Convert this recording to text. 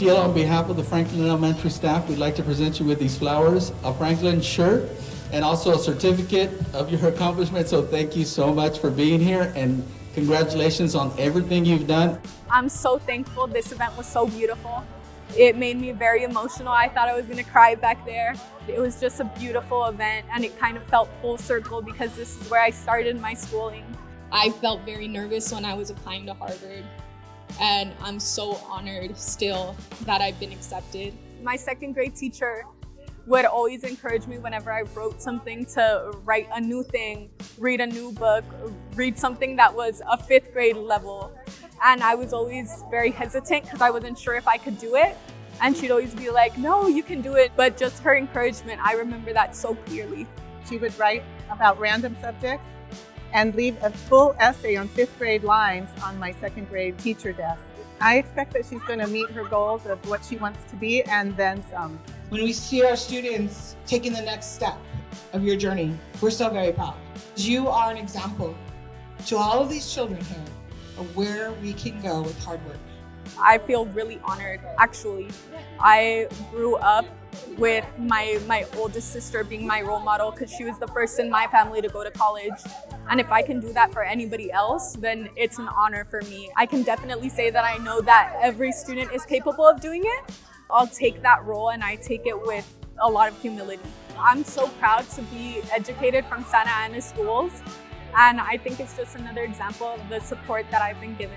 Cielo, on behalf of the Franklin Elementary staff, we'd like to present you with these flowers, a Franklin shirt, and also a certificate of your accomplishment. So thank you so much for being here and congratulations on everything you've done. I'm so thankful. This event was so beautiful. It made me very emotional. I thought I was gonna cry back there. It was just a beautiful event and it kind of felt full circle because this is where I started my schooling. I felt very nervous when I was applying to Harvard and I'm so honored still that I've been accepted. My second grade teacher would always encourage me whenever I wrote something to write a new thing, read a new book, read something that was a fifth grade level. And I was always very hesitant because I wasn't sure if I could do it. And she'd always be like, no, you can do it. But just her encouragement, I remember that so clearly. She would write about random subjects and leave a full essay on fifth grade lines on my second grade teacher desk. I expect that she's going to meet her goals of what she wants to be and then some. When we see our students taking the next step of your journey, we're so very proud. You are an example to all of these children here of where we can go with hard work. I feel really honored, actually. I grew up with my, my oldest sister being my role model because she was the first in my family to go to college. And if I can do that for anybody else, then it's an honor for me. I can definitely say that I know that every student is capable of doing it. I'll take that role and I take it with a lot of humility. I'm so proud to be educated from Santa Ana schools and I think it's just another example of the support that I've been given.